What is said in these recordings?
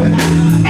Música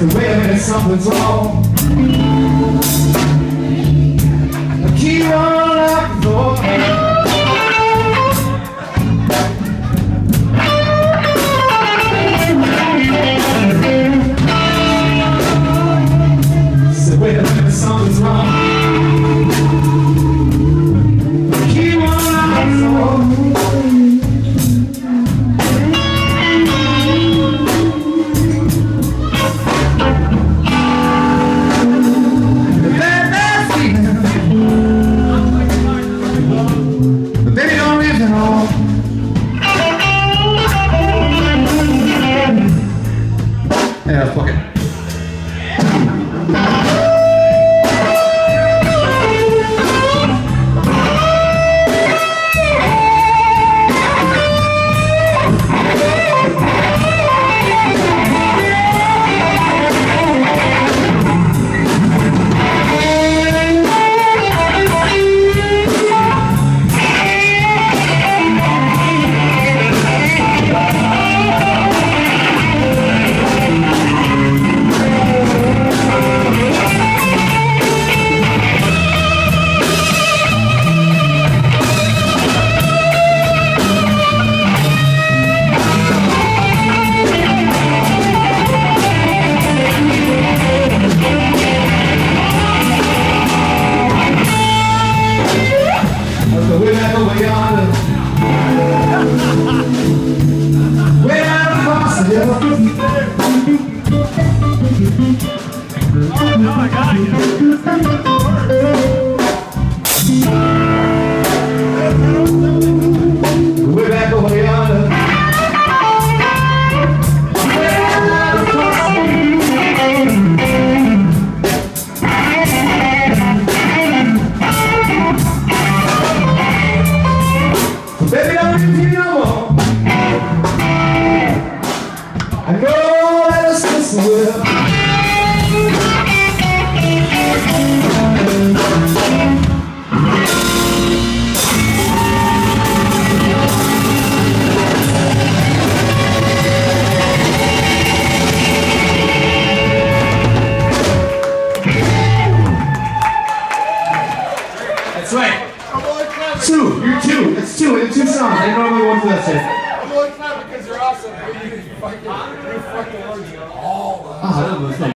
So wait a minute, something's wrong. Keep on up the Baby, don't no more. I know that just will. That's right. Two. You're two. It's two. It's two songs. I normally won't do that I'm only clapping because you're awesome. You fucking, you fucking all. Ah, that was